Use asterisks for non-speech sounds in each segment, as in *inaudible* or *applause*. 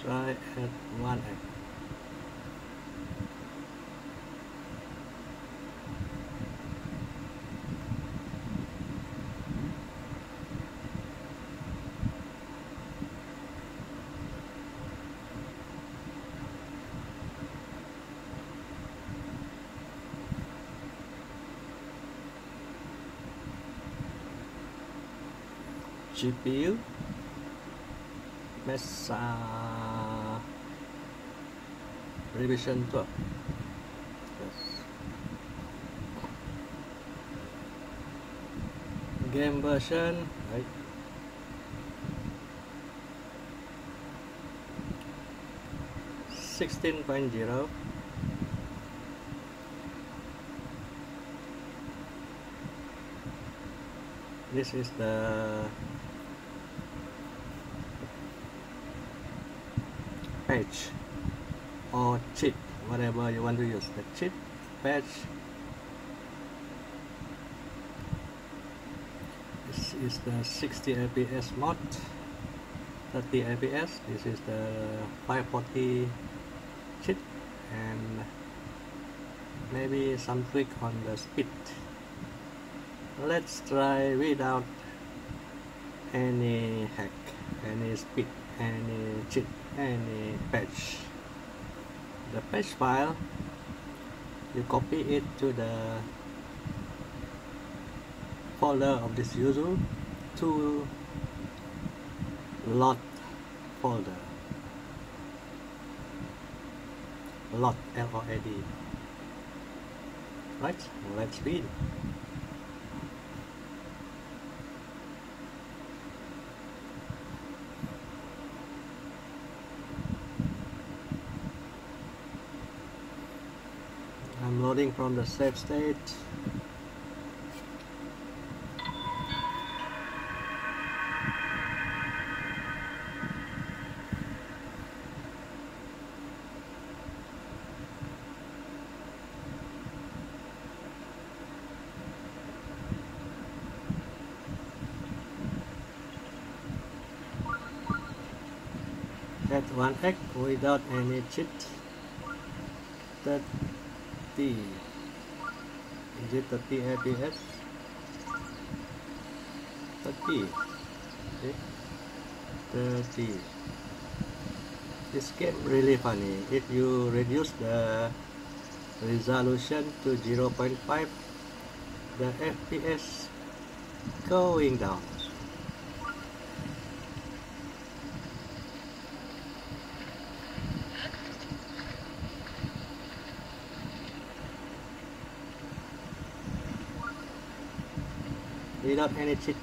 try at 1x GPU Mesa revision 12 yes. game version right. Sixteen point zero. This is the or cheat whatever you want to use the cheat patch. This is the 60 fps mod 30 fps this is the 540 cheat and maybe some tweak on the speed. Let's try without any hack any speed any cheat any patch the patch file. You copy it to the folder of this user to lot folder. Lot L-O-A-D right? Let's read from the save state. That one egg without any cheat. That 30 is it 30 fps 30 okay 30 this game really funny. If you reduce the resolution to 0.5 the fps going down without any cheat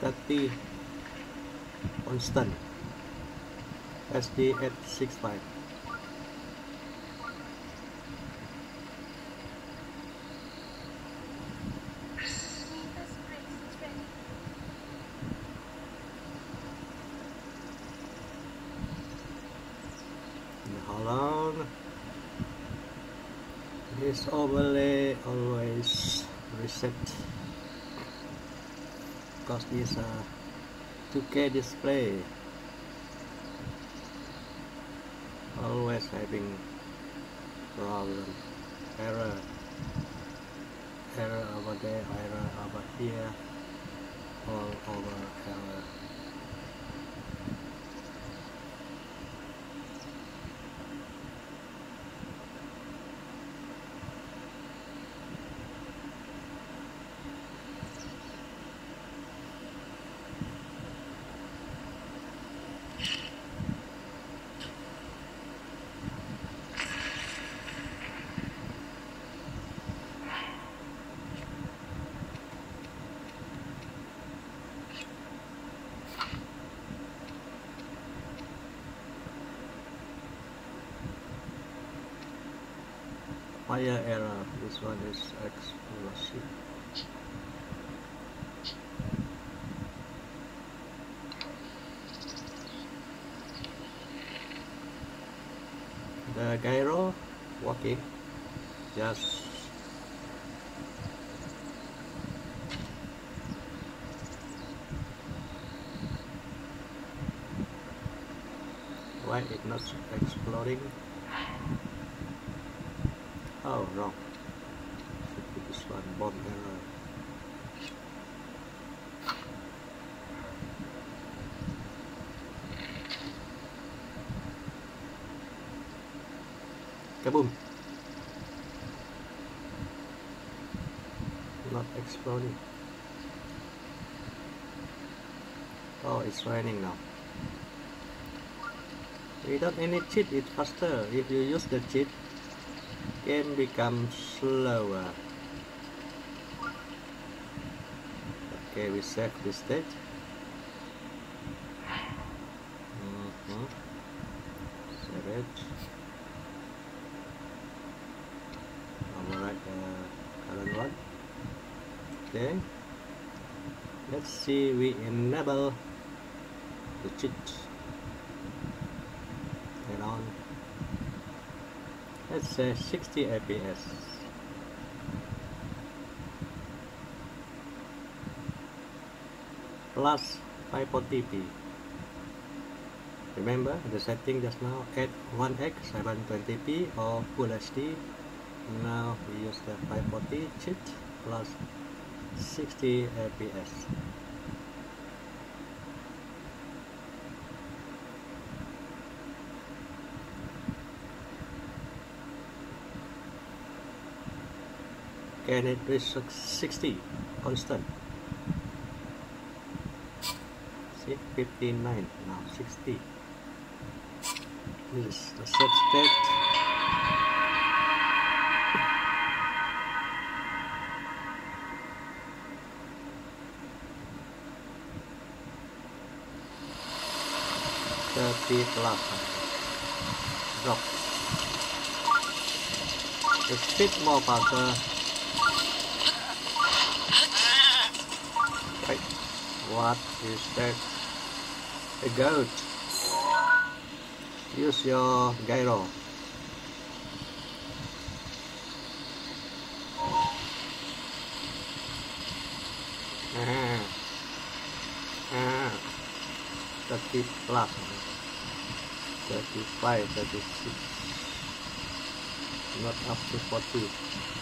30 constant SD at 65 hold on. This overlay always reset. Because this uh, a 2K display always having problem. Error. Error over there error over here all over error fire error this one is explosive the gyro working just why it not exploding oh wrong should be this one bomb error kaboom. Not exploding. Oh it's raining now. Without any cheat it's faster. If you use the cheat game becomes slower. Okay we save this stage mm -hmm. save it override the current one okay let's see we enable the cheat and on. Let's say uh, 60 fps plus 540p remember the setting just now? At 1x 720p or full hd now we use the 540 cheat plus 60 fps can it is 60 constant. See 59 now 60 this is the set Thirty plus drop. The speed more faster What is that? A goat. Use your gyro. Ah. Ah. 30 plus 35 36 not up to 40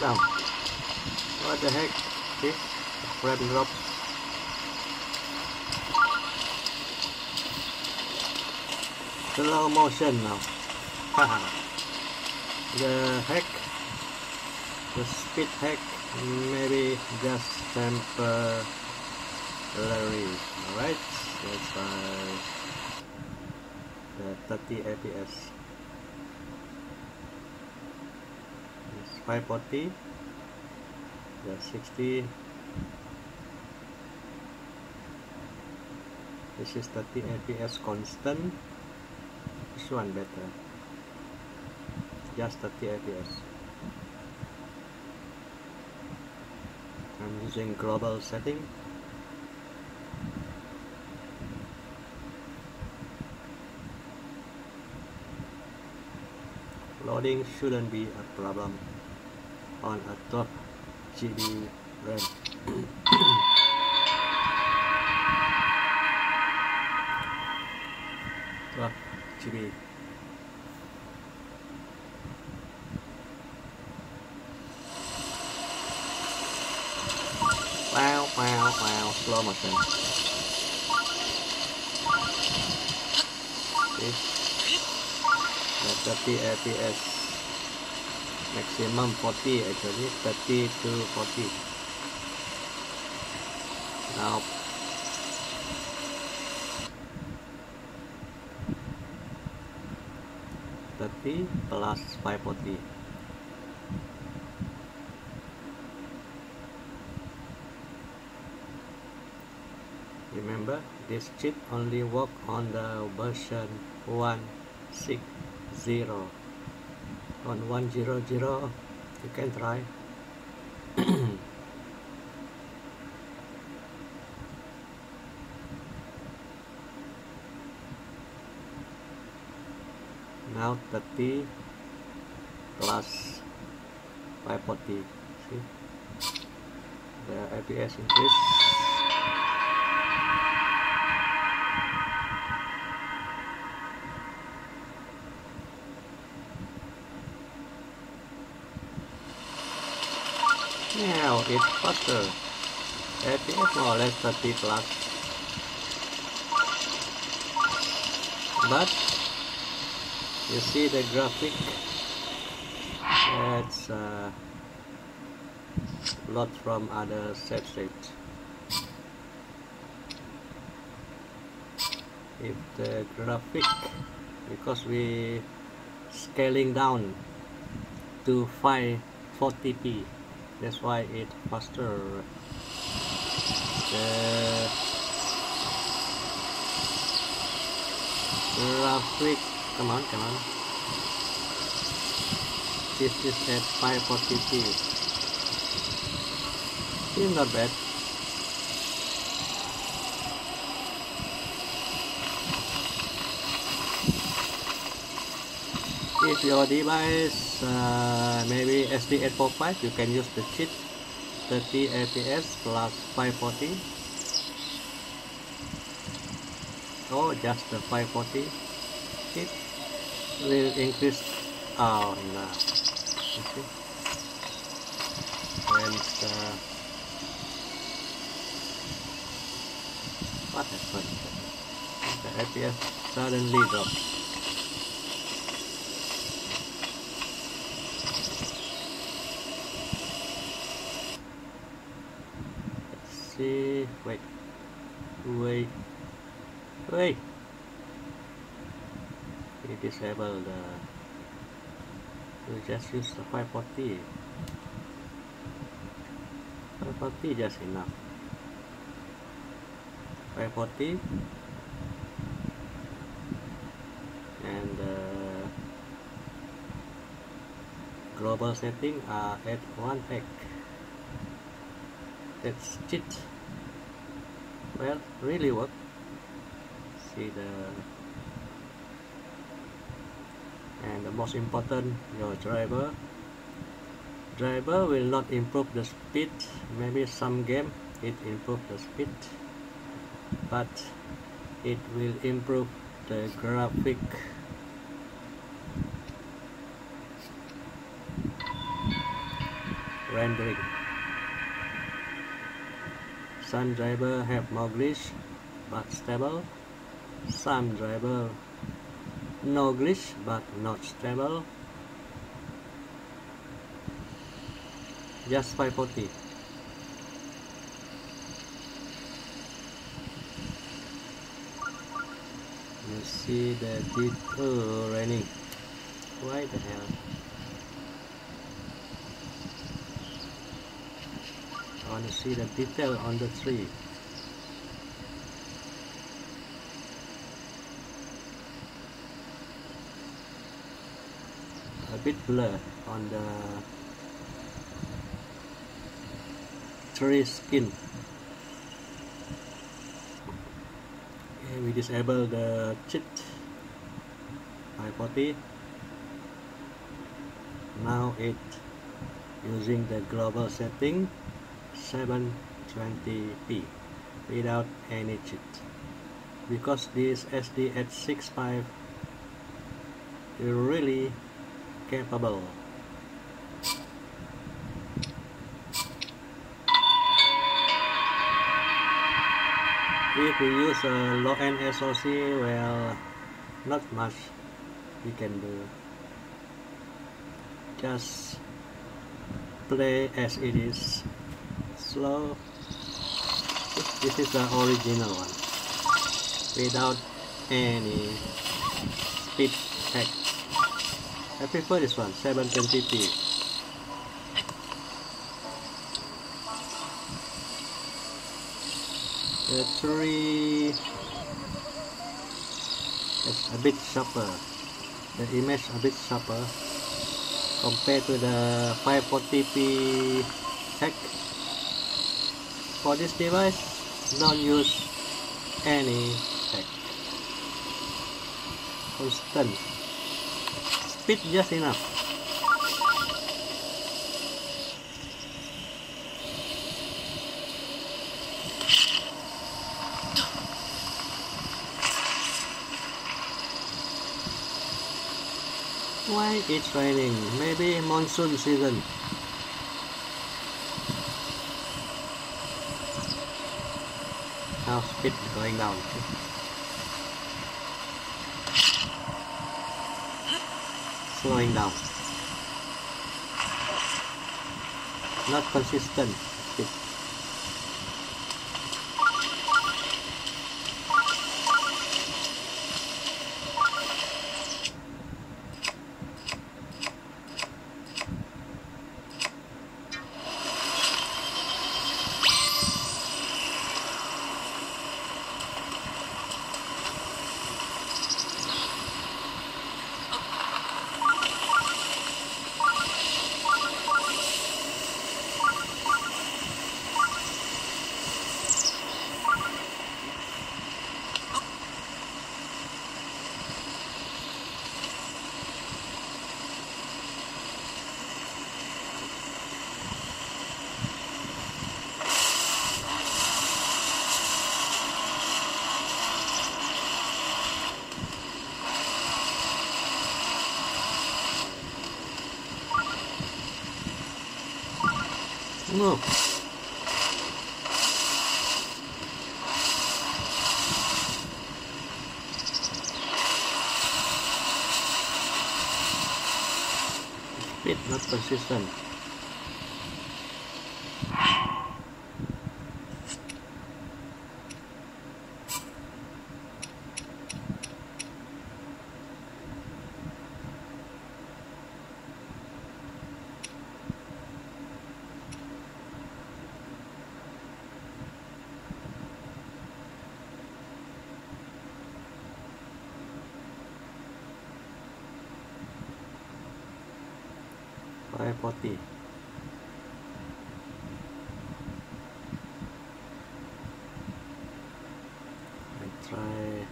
down. What the heck? See? Frame drop. Slow motion now. *laughs* the heck, the speed hack, maybe just temporary. Alright, that's why the 30 fps. 540 the 60 this is 30 fps constant. This one better. Just 30 fps I'm using global setting. Loading shouldn't be a problem on a top GB RAM. GB. Wow, wow, wow, slow motion. Okay. That's 30 FPS maximum 40 actually 30 to 40 now plus five forty remember this chip only work on the version 160 on 100 you can try now 30 plus 540 see the FPS increase now it's faster FPS more or less 30 plus but you see the graphic? That's uh, lot from other set state if the graphic because we scaling down to 540p that's why it faster. The graphic come on come on. This is at 540p still not bad. If your device uh, maybe SD845 you can use the cheat 30 fps plus 540 or just the 540 cheat will increase oh no. See uh, when the what happened the fps suddenly dropped let's see wait wait wait disable the we just use the 540 540 just enough. 540 and uh, global setting are at 1x that's cheat. Well really work. See the and the most important your driver. Driver will not improve the speed. Maybe some game it improve the speed. But it will improve the graphic. Rendering. Some driver have more glitch but stable. Some driver no glitch but not stable just 540 you see the did oh uh, raining. Why the hell? I want to see the detail on the tree a bit blur on the tree skin. Okay, we disable the cheat 540 now it using the global setting 720p without any cheat because this SD865 is really capable oh? if we use uh, a low-end SoC well not much we can do. Just play as it is. Slow. This is the original one. Without any speed hack I prefer this one 720p the tree is a bit sharper. The image a bit sharper compared to the 540p tech for this device don't use any tech constant just enough Why it's raining? Maybe monsoon season. Now speed going down. Slowing down. Not consistent No. Speed not consistent. Five forty. I try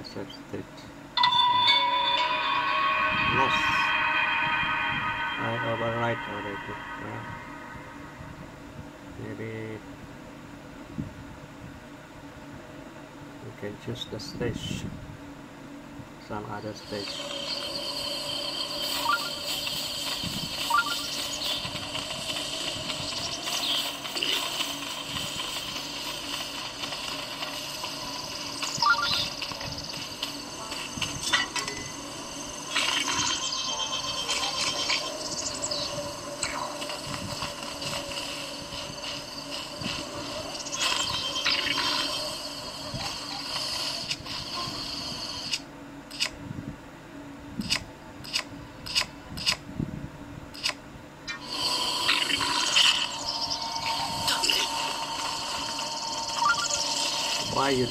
Is my substitute? I overwrite already. Well, maybe we can choose the stage. Some other stage.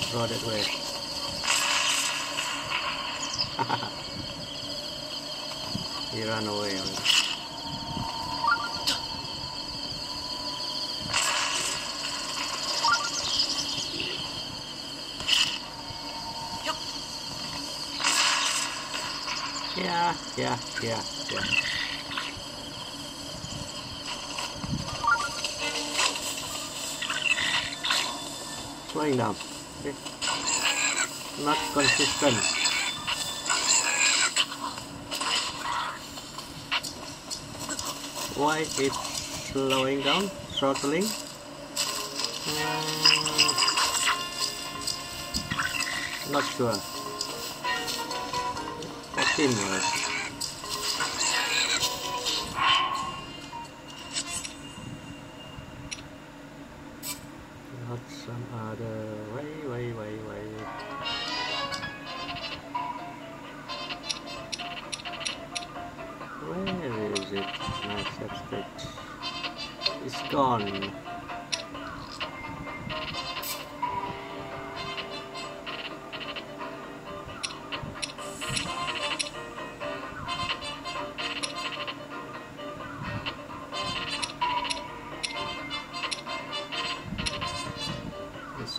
He *laughs* ran away. Yeah, yeah, yeah, yeah. Slowing down. Okay. Not consistent. Why it's slowing down? Throttling? Mm, not sure. Continuous.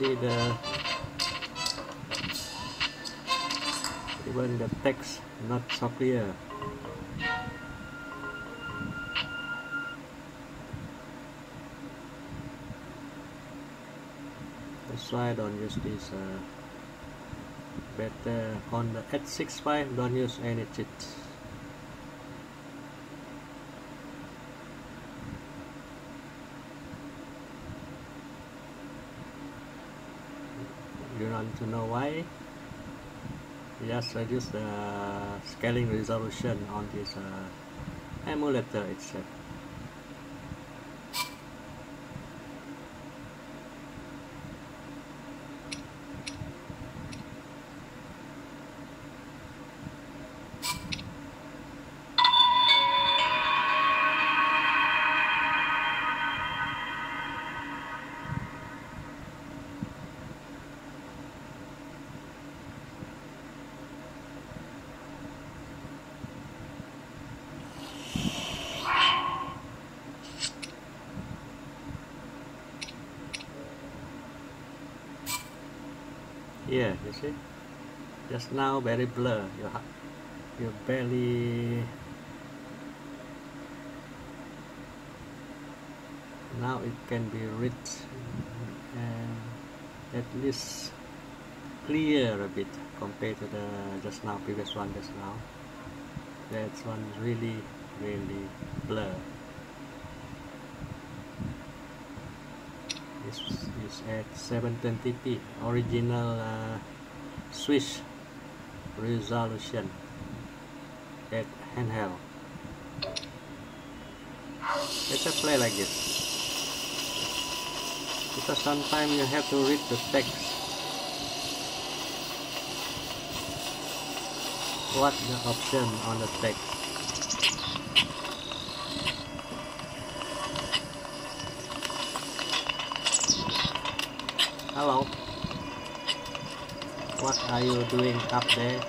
See the even the text not so clear. That's why I don't use this uh, better on the 865 don't use any cheat want to know why. Just reduce the scaling resolution on this uh, emulator itself yeah you see? Just now very blur you you barely now it can be read and uh, at least clear a bit compared to the just now previous one just now. That one really really blur this is at 720p original uh, Switch resolution at handheld. Let's just play like this. Because sometimes you have to read the text. What the option on the text Hello. What are you doing up there?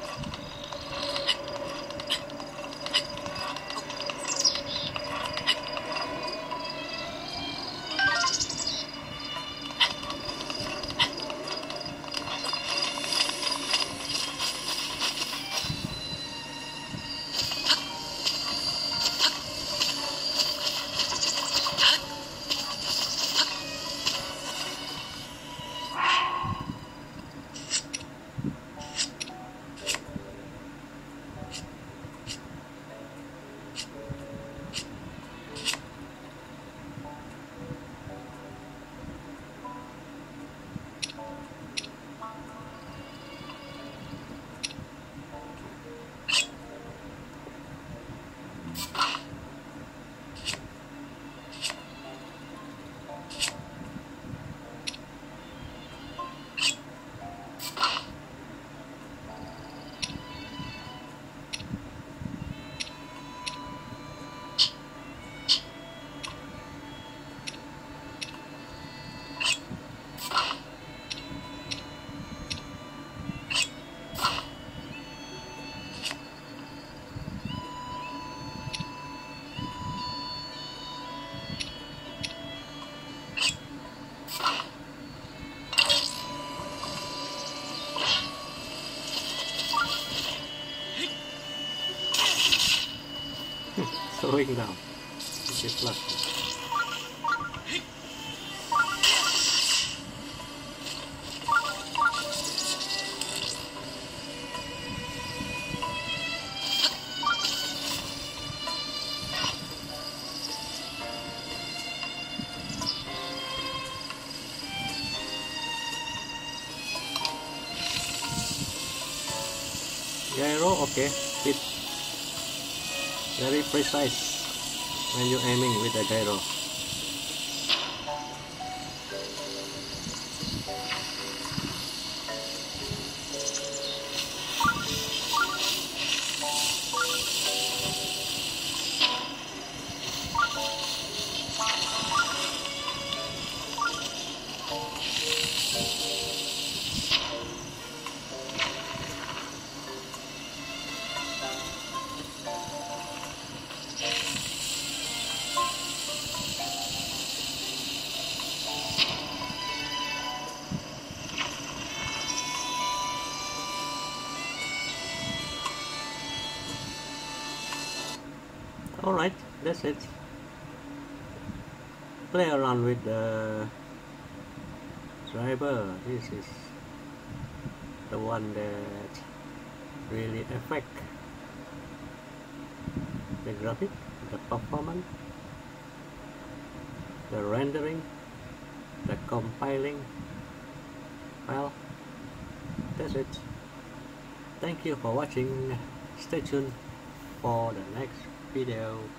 Slowing down. It's lucky. gyro okay it very precise when you're aiming with a gyro alright that's it. Play around with the driver. This is the one that really affect the graphic the performance the rendering the compiling. Well that's it. Thank you for watching. Stay tuned for the next video